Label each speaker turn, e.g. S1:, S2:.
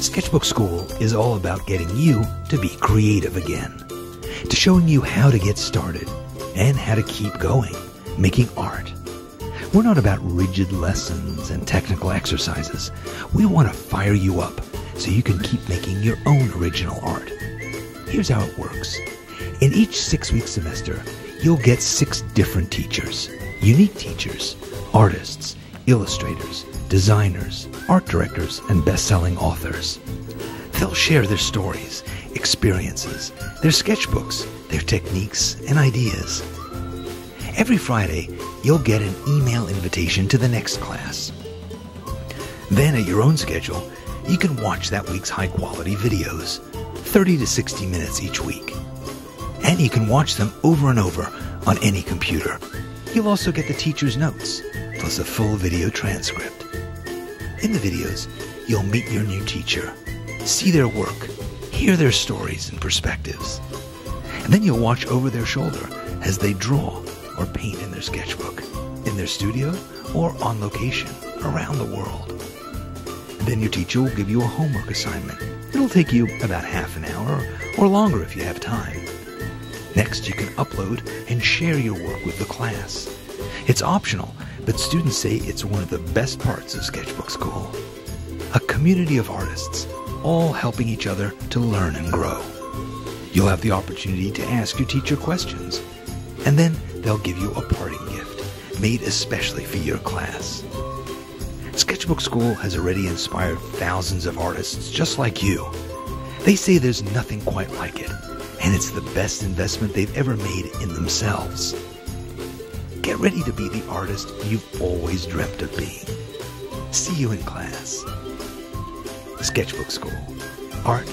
S1: Sketchbook Skool is all about getting you to be creative again, to showing you how to get started and how to keep going, making art. We're not about rigid lessons and technical exercises. We want to fire you up so you can keep making your own original art. Here's how it works. In each six week semester, you'll get six different teachers, unique teachers, artists, illustrators, designers, art directors, and best selling authors. They'll share their stories, experiences, their sketchbooks, their techniques, and ideas. Every Friday, you'll get an email invitation to the next class. Then, at your own schedule, you can watch that week's high quality videos, 30 to 60 minutes each week. And you can watch them over and over on any computer. You'll also get the teacher's notes, plus a full video transcript. In the videos, you'll meet your new teacher, see their work, hear their stories and perspectives. And then you'll watch over their shoulder as they draw or paint in their sketchbook, in their studio, or on location around the world. Then your teacher will give you a homework assignment. It'll take you about half an hour or longer if you have time. Next, you can upload and share your work with the class. It's optional, but students say it's one of the best parts of Sketchbook Skool. A community of artists, all helping each other to learn and grow. You'll have the opportunity to ask your teacher questions, and then they'll give you a parting gift made especially for your class. Sketchbook Skool has already inspired thousands of artists just like you. They say there's nothing quite like it, and it's the best investment they've ever made in themselves. Get ready to be the artist you've always dreamt of being. See you in class. Sketchbook Skool. Art